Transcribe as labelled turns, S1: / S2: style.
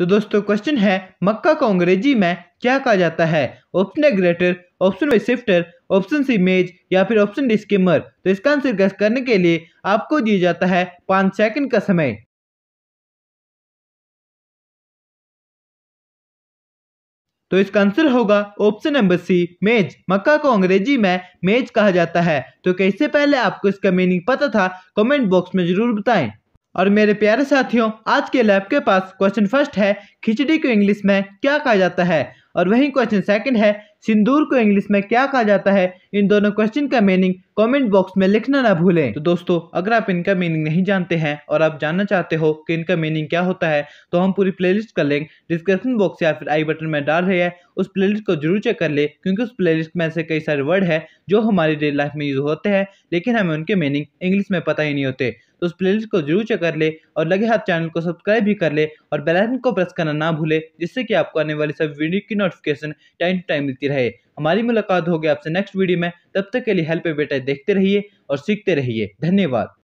S1: तो दोस्तों क्वेश्चन है, मक्का को अंग्रेज़ी में क्या कहा जाता है? Option A greater option B shifter option C मेज या फिर ऑप्शन डी स्किमर तो इसका आंसर गैस करने के लिए आपको दिया जाता है पाँच सेकंड का समय। तो इसका आंसर होगा ऑप्शन नंबर सी मेज मक्का को अंग्रेज़ी में मेज कहा जाता है। तो कैसे पहले आपको इसका मीनिंग पता था? कमेंट बॉक्स में ज़रूर बताएँ। और मेरे प्यारे साथियों, आज के लैब के पास क्वेश्चन फ़र्स्ट है, खिचड़ी को इंग्लिश में क्या कहा जाता है? और वही क्वेश्चन सेकंड है, सिंदूर को इंग्लिश में क्या कहा जाता है? इन दोनों क्वेश्चन का मीनिंग कमेंट बॉक्स में लिखना ना भूलें। तो दोस्तों, अगर आप इनका मीनिंग नहीं जानते हैं और आप जानना चाहते हो कि इनका मीनिंग क्या होता है तो हम पूरी प्लेलिस्ट का लिंक डिस्क्रिप्शन बॉक्स या फिर आई बटन में डाल रहे हैं। उस प्लेलिस्ट को ज़रूर चेक कर ले, क्योंकि उस प्लेलिस्ट में ऐसे कई सारे वर्ड है जो हमारी डेली लाइफ में यूज़ होते हैं, लेकिन हमें उनके मीनिंग इंग्लिश में पता ही नहीं होते। तो उस प्लेलिस्ट को ज़रूर चेक कर ले और लगे हाथ चैनल को सब्सक्राइब भी कर ले और बेलाइकन को प्रेस करना ना भूले, जिससे कि आपको आने वाली सब वीडियो की नोटिफिकेशन टाइम टू टाइम मिलती रहे। हमारी मुलाकात होगी आपसे नेक्स्ट वीडियो में। तब तक के लिए हेल्प बेटा देखते रहिए और सीखते रहिए। धन्यवाद।